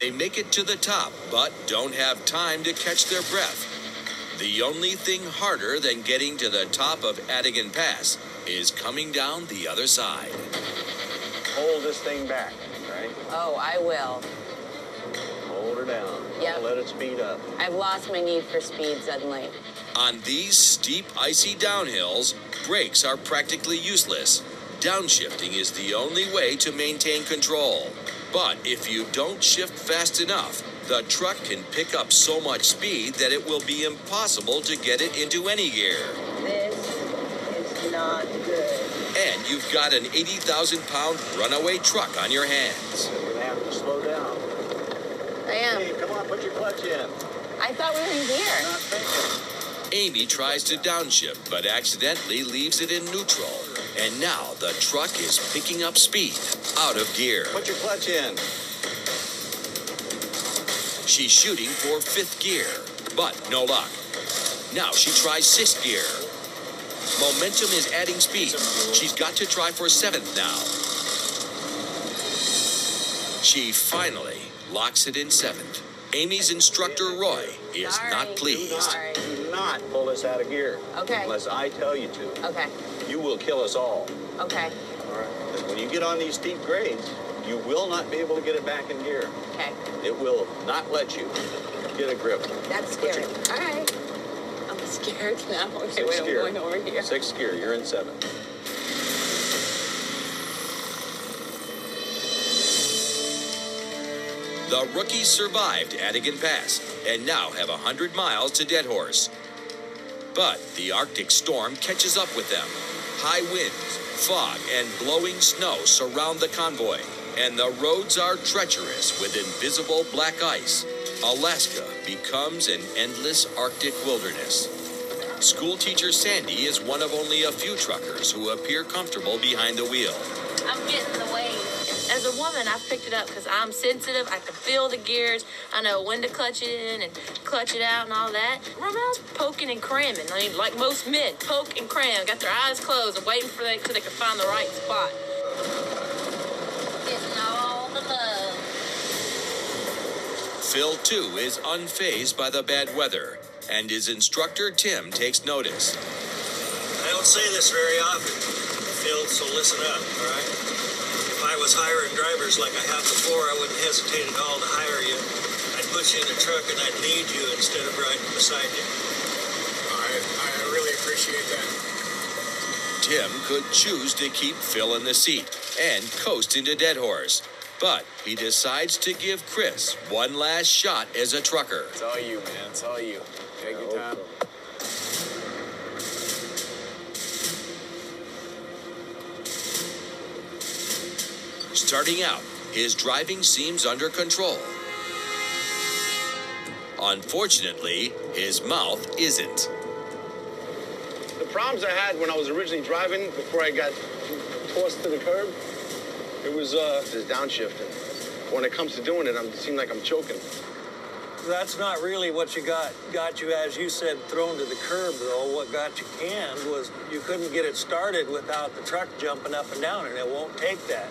They make it to the top, but don't have time to catch their breath. The only thing harder than getting to the top of Atigun Pass is coming down the other side. Hold this thing back, right? Oh, I will. Hold her down. Yeah. Let it speed up. I've lost my need for speed suddenly. On these steep, icy downhills, brakes are practically useless. Downshifting is the only way to maintain control. But if you don't shift fast enough, the truck can pick up so much speed that it will be impossible to get it into any gear. This is not good. And you've got an 80,000 pound runaway truck on your hands. We're gonna have to slow down. I am. Hey, come on, put your clutch in. I thought we were in gear. Not thinking. Amy tries to downshift but accidentally leaves it in neutral. And now the truck is picking up speed out of gear. Put your clutch in. She's shooting for fifth gear, but no luck. Now she tries sixth gear. Momentum is adding speed. She's got to try for seventh now. She finally locks it in seventh. Amy's instructor, Roy, is Sorry. not pleased. Sorry. Do not pull us out of gear. Okay. Unless I tell you to. Okay. You will kill us all. Okay. All right. 'Cause when you get on these steep grades, you will not be able to get it back in gear. Okay. It will not let you get a grip. That's scary. your- All right. I'm scared now. Okay, Sixth wait, I'm going over here. Sixth gear. You're in seven. The rookies survived Atigun Pass and now have 100 miles to Deadhorse. But the Arctic storm catches up with them. High winds, fog, and blowing snow surround the convoy, and the roads are treacherous with invisible black ice. Alaska becomes an endless Arctic wilderness. Schoolteacher Sandy is one of only a few truckers who appear comfortable behind the wheel. I'm getting the wave. As a woman, I've picked it up because I'm sensitive. I can feel the gears. I know when to clutch it in and clutch it out and all that. Ramon's poking and cramming. I mean, like most men, poke and cram. Got their eyes closed and waiting for they till they can find the right spot. Getting all the love. Phil, too, is unfazed by the bad weather, and his instructor Tim takes notice. I don't say this very often, Phil, so listen up, all right? If I was hiring drivers like I have before, I wouldn't hesitate at all to hire you. I'd put you in a truck and I'd lead you instead of riding beside you. I, I really appreciate that. Tim could choose to keep Phil in the seat and coast into Deadhorse, but he decides to give Chris one last shot as a trucker. It's all you, man. It's all you. Take your time. Starting out, his driving seems under control. Unfortunately, his mouth isn't. The problems I had when I was originally driving before I got tossed to the curb, it was uh, this downshifting. When it comes to doing it, I'm, it seemed like I'm choking. That's not really what you got got you, as you said, thrown to the curb. Though what got you canned was you couldn't get it started without the truck jumping up and down, and it won't take that.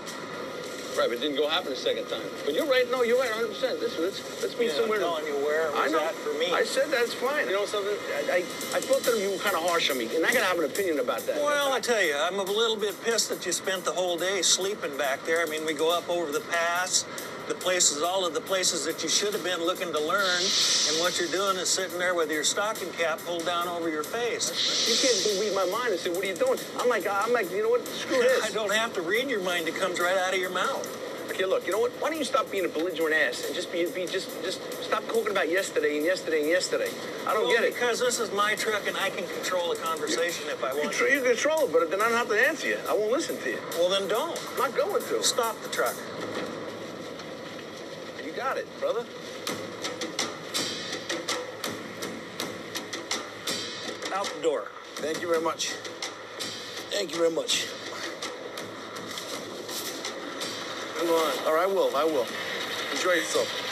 Right, but it didn't go happen the second time. But you're right. No, you're right 100. percent Let's let's let's meet Yeah, somewhere. I'm telling you where I know. at for me. I said that's fine. You know something? I I, I thought that you were kind of harsh on me, and I gotta have an opinion about that. Well, I tell you, I'm a little bit pissed that you spent the whole day sleeping back there. I mean, we go up over the pass, the places, all of the places that you should have been looking to learn, and what you're doing is sitting there with your stocking cap pulled down over your face. You can't read my mind and say, "What are you doing?" I'm like, I'm like, you know what? Screw this. I don't have to read your mind; it comes right out of your mouth. Okay, look, you know what? Why don't you stop being a belligerent ass and just be, be just, just stop talking about yesterday and yesterday and yesterday? I don't Well, get it. Because this is my truck and I can control the conversation if I want tr- to. you control it, but then I don't have to answer you. I won't listen to you. Well, then don't. I'm not going to. Stop the truck. Got it, brother. Out the door. Thank you very much. Thank you very much. Come on. All right, I will. I will. Enjoy yourself.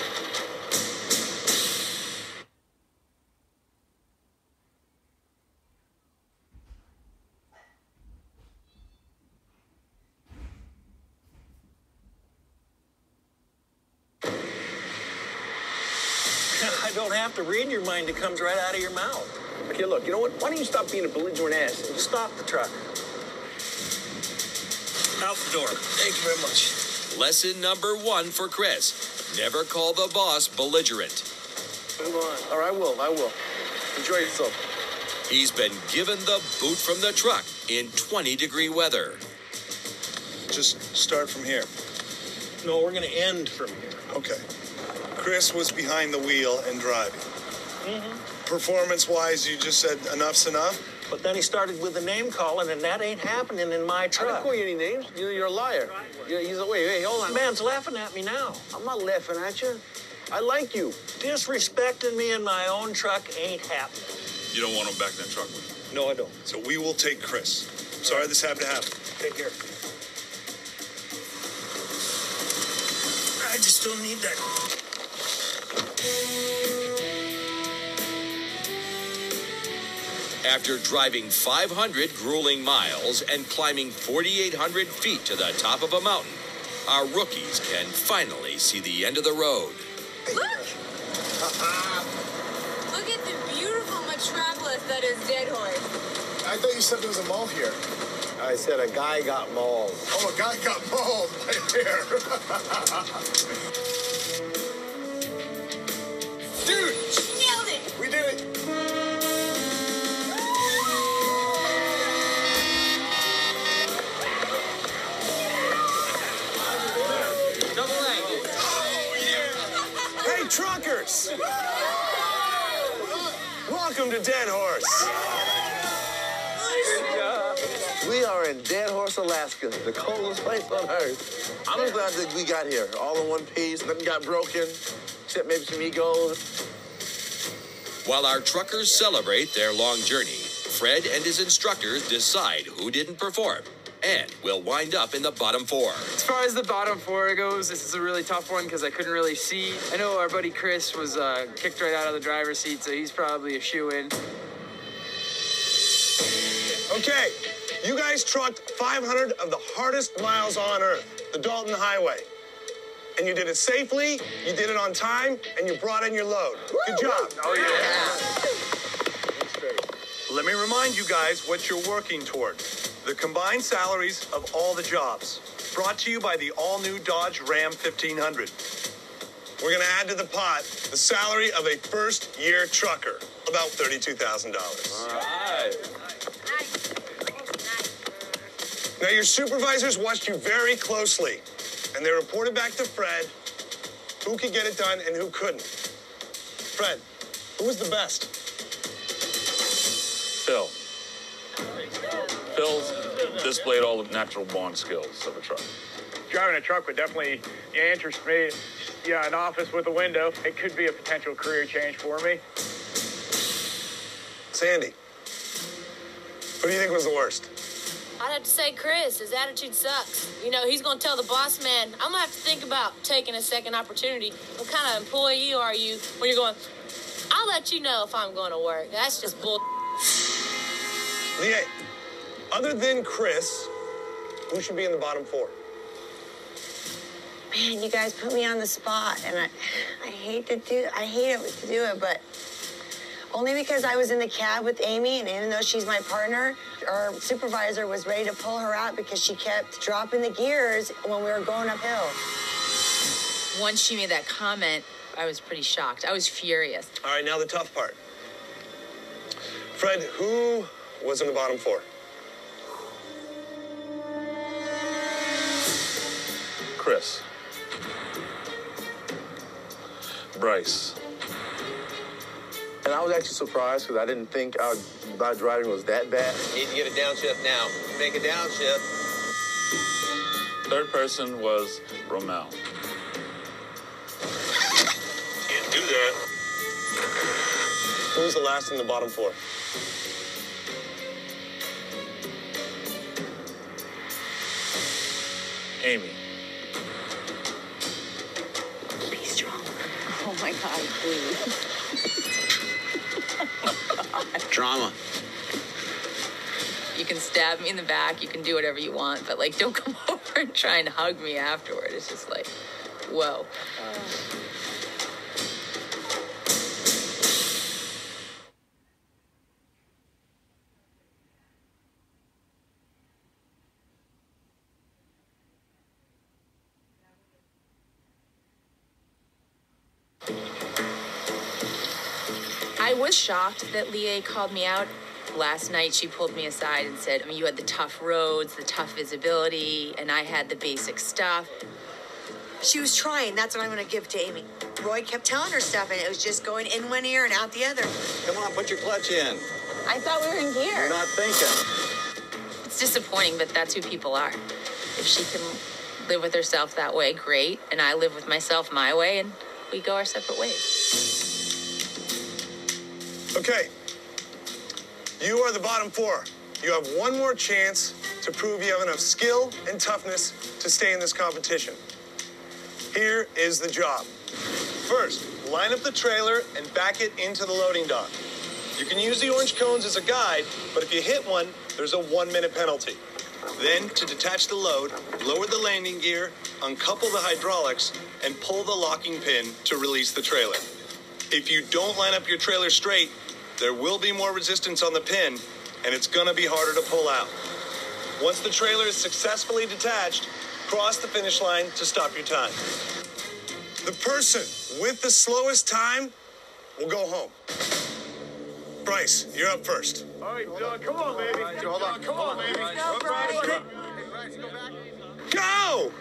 Don't have to read your mind. It comes right out of your mouth. Okay, look, you know what? Why don't you stop being a belligerent ass and just Stop the truck. Out the door. Thank you very much. Lesson number one for Chris never call the boss belligerent. Move on. All right, I will. I will. Enjoy yourself. He's been given the boot from the truck in 20 degree weather. Just start from here. No, we're going to end from here. Okay. Chris was behind the wheel and driving. Mm-hmm. Performance wise, you just said enough's enough? But then he started with the name calling, and that ain't happening in my I didn't truck. call you any names. You're, you're a liar. You're, he's a, wait, wait, hold on. Man's laughing at me now. I'm not laughing at you. I like you. Disrespecting me in my own truck ain't happening. You don't want him back in that truck with you. No, I don't. So we will take Chris. Sorry this happened to happen. Take care. I just don't need that. After driving 500 grueling miles and climbing 4,800 feet to the top of a mountain, our rookies can finally see the end of the road. Look! Look at the beautiful metropolis that is Deadhorse. I thought you said there was a mall here. I said a guy got mauled. Oh, a guy got mauled right there. Dude, Welcome to Deadhorse. We are in Deadhorse, Alaska, the coldest place on earth. I'm just glad that we got here, all in one piece. Nothing got broken, except maybe some egos. While our truckers celebrate their long journey, Fred and his instructors decide who didn't perform and will wind up in the bottom four. As far as the bottom four goes, this is a really tough one because I couldn't really see. I know our buddy Chris was uh, kicked right out of the driver's seat, so he's probably a shoe in. Okay, you guys trucked 500 of the hardest miles on earth, the Dalton Highway. And you did it safely, you did it on time, and you brought in your load. Good job. Oh, yeah. Let me remind you guys what you're working toward the combined salaries of all the jobs. Brought to you by the all new Dodge Ram 1500. We're going to add to the pot the salary of a first year trucker, about $32,000. Now, your supervisors watched you very closely, and they reported back to Fred who could get it done and who couldn't. Fred, who was the best? Phil displayed all the natural born skills of a truck. Driving a truck would definitely interest me. Yeah, an office with a window. It could be a potential career change for me. Sandy. Who do you think was the worst? I'd have to say Chris. His attitude sucks. You know, he's going to tell the boss man, I'm going to have to think about taking a second opportunity. What kind of employee are you when you're going, I'll let you know if I'm going to work. That's just bull. Leah, other than Chris, who should be in the bottom four? Man, you guys put me on the spot, and I, I hate to do, I hate it to do it, but only because I was in the cab with Amy, and even though she's my partner, our supervisor was ready to pull her out because she kept dropping the gears when we were going uphill. Once she made that comment, I was pretty shocked. I was furious. All right, now the tough part. Fred, who was in the bottom four? Chris. Bryce. And I was actually surprised because I didn't think our, my driving was that bad. Need to get a downshift now. Make a downshift. Third person was Romel. Can't do that. Who was the last in the bottom four? Amy. Oh my God, please. Drama. You can stab me in the back, you can do whatever you want, but like, don't come over and try and hug me afterward. It's just like, whoa. Oh. I was shocked that Leah called me out. Last night, she pulled me aside and said, I mean, You had the tough roads, the tough visibility, and I had the basic stuff. She was trying. That's what I'm going to give to Amy. Roy kept telling her stuff, and it was just going in one ear and out the other. Come on, put your clutch in. I thought we were in gear. You're not thinking. It's disappointing, but that's who people are. If she can live with herself that way, great. And I live with myself my way, and we go our separate ways. Okay. You are the bottom four. You have one more chance to prove you have enough skill and toughness to stay in this competition. Here is the job. First, line up the trailer and back it into the loading dock. You can use the orange cones as a guide, but if you hit one, there's a one minute penalty. Then, to detach the load, lower the landing gear, uncouple the hydraulics, and pull the locking pin to release the trailer. If you don't line up your trailer straight, there will be more resistance on the pin, and it's gonna be harder to pull out. Once the trailer is successfully detached, cross the finish line to stop your time. The person with the slowest time will go home. Bryce, you're up first. All right, Doug, come on, baby. hold on. Come on, baby. Go, Bryce. Go!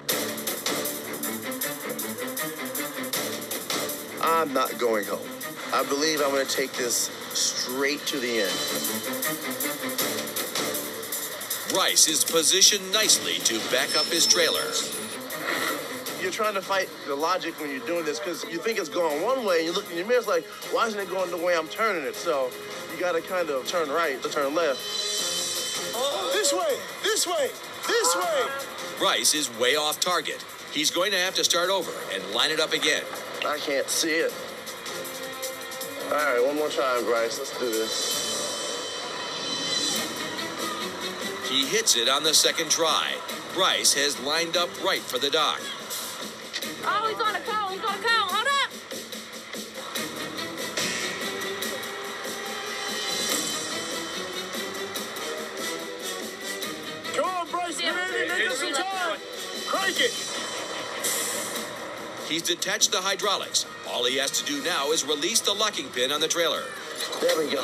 I'm not going home. I believe I'm going to take this straight to the end. Bryce is positioned nicely to back up his trailer. You're trying to fight the logic when you're doing this because you think it's going one way and you look in your mirror, it's like, why isn't it going the way I'm turning it? So you got to kind of turn right to turn left. This way! This way! This way! Bryce is way off target. He's going to have to start over and line it up again. I can't see it. All right, one more time, Bryce. Let's do this. He hits it on the second try. Bryce has lined up right for the dock. Oh, he's on a cone. He's on a cone. Hold up. Come on, Bryce, get in and make us some time. Crank it. He's detached the hydraulics. All he has to do now is release the locking pin on the trailer. There we go.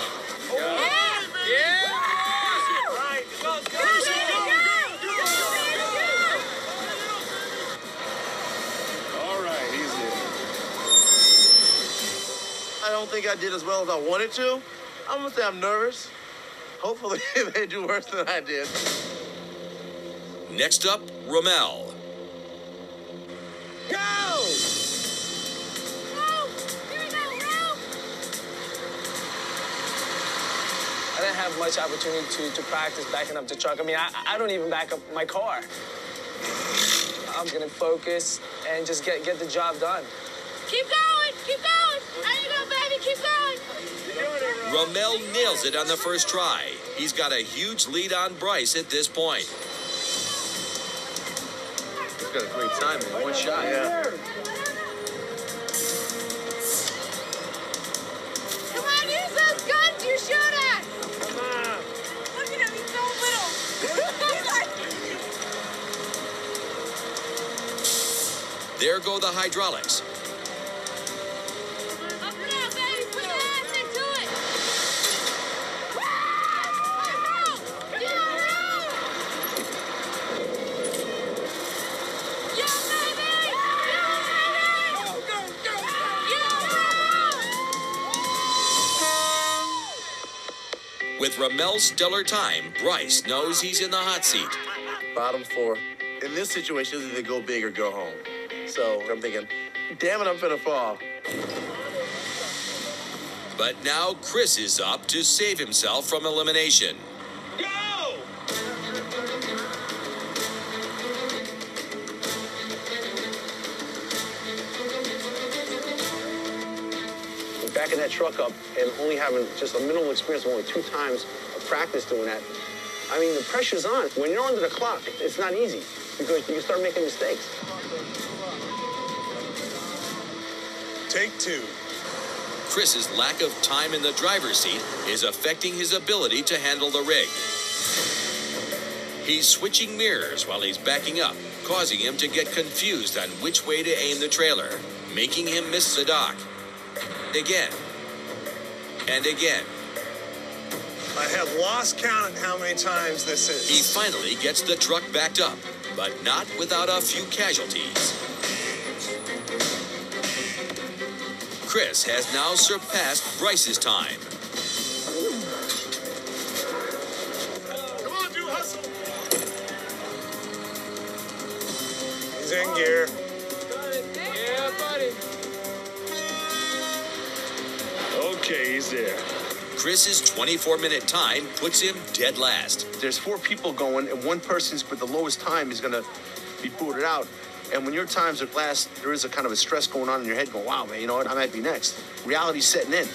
All right, easy. I don't think I did as well as I wanted to. I'm going to say I'm nervous. Hopefully they do worse than I did. Next up, Rommel. Go! I didn't have much opportunity to, to practice backing up the truck. I mean, I, I don't even back up my car. I'm gonna focus and just get, get the job done. Keep going. Keep going. There you go, baby. Keep going. Rommel nails it on the first try. He's got a huge lead on Bryce at this point. He's got a great time, man. One shot. Yeah. Go the hydraulics. With Ramel's stellar time, Bryce knows he's in the hot seat. Bottom four. In this situation, either go big or go home. So I'm thinking, damn it, I'm finna fall. But now Chris is up to save himself from elimination. Go! Backing that truck up and only having just a minimal experience, only two times of practice doing that. I mean, the pressure's on. When you're under the clock, it's not easy because you start making mistakes. Take two. Chris's lack of time in the driver's seat is affecting his ability to handle the rig. He's switching mirrors while he's backing up, causing him to get confused on which way to aim the trailer. making him miss the dock. Again. And again. I have lost count at how many times this is. He finally gets the truck backed up, but not without a few casualties. Chris has now surpassed Bryce's time. Come on, do hustle. He's in gear. Yeah, buddy. Okay, he's there. Chris's 24 minute time puts him dead last. There's four people going, and one person's with the lowest time is going to be booted out. And when your times are last, there is a kind of a stress going on in your head going, wow, man, you know what? I might be next. Reality's setting in.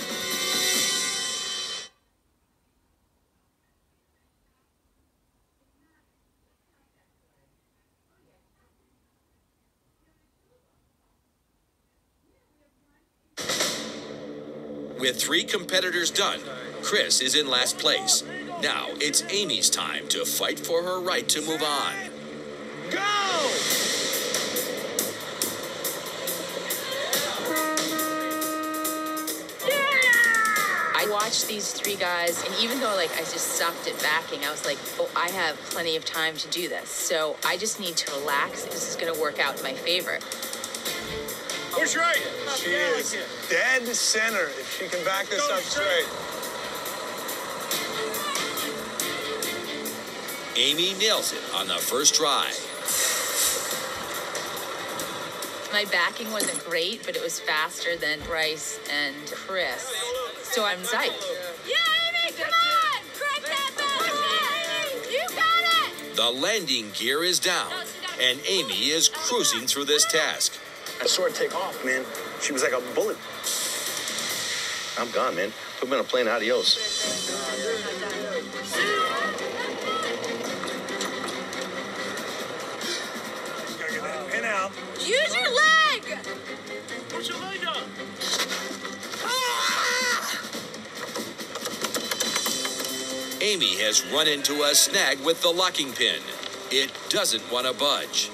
With three competitors done, Chris is in last place. Now it's Amy's time to fight for her right to move on. Go! Watched these three guys, and even though like I just sucked at backing, I was like, oh, I have plenty of time to do this. So I just need to relax. This is gonna work out in my favor. Push right. She is dead center if she can back this up straight. Amy nails it on the first try. My backing wasn't great, but it was faster than Bryce and Chris. So I'm psyched. Yeah, Amy, come on! Crack that back! You got it! The landing gear is down, and Amy is cruising through this task. I saw her take off, man. She was like a bullet. I'm gone, man. Put me on a plane, adios. Gotta get out. Use your leg! Amy has run into a snag with the locking pin. It doesn't want to budge.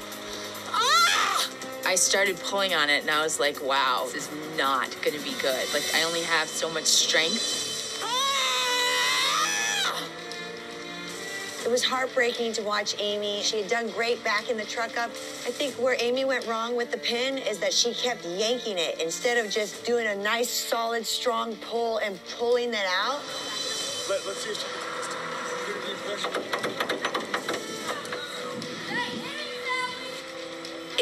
Ah! I started pulling on it, and I was like, wow, this is not gonna be good. Like, I only have so much strength. Ah! It was heartbreaking to watch Amy. She had done great backing the truck up. I think where Amy went wrong with the pin is that she kept yanking it instead of just doing a nice, solid, strong pull and pulling that out. Let, let's see if she can get a deep pressure.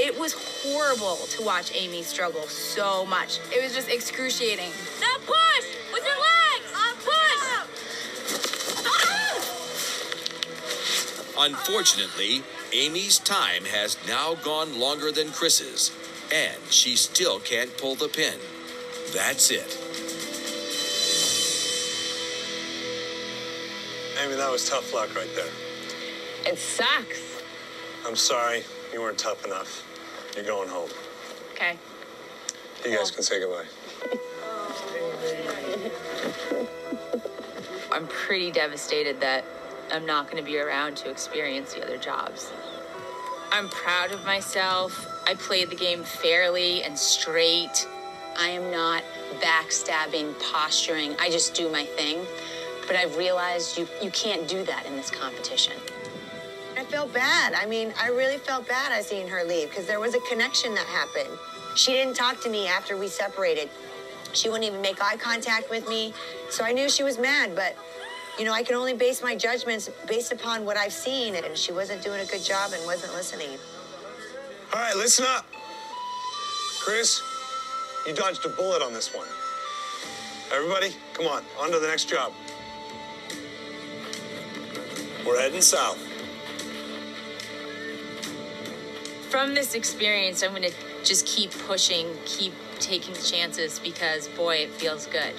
It was horrible to watch Amy struggle so much. It was just excruciating. Now push! With your legs! Push! Unfortunately, Amy's time has now gone longer than Chris's, and she still can't pull the pin. That's it. That was tough luck right there. It sucks. I'm sorry. You weren't tough enough. You're going home. Okay. You guys can say goodbye. I'm pretty devastated that I'm not going to be around to experience the other jobs. I'm proud of myself. I played the game fairly and straight. I am not backstabbing, posturing. I just do my thing. But I've realized you, you can't do that in this competition. I felt bad. I mean, I really felt bad I seen her leave because there was a connection that happened. She didn't talk to me after we separated. She wouldn't even make eye contact with me. So I knew she was mad, but you know, I can only base my judgments based upon what I've seen, and she wasn't doing a good job and wasn't listening. All right, listen up. Chris, you dodged a bullet on this one. Everybody, come on, on to the next job. We're heading south. From this experience, I'm going to just keep pushing, keep taking chances because, boy, it feels good.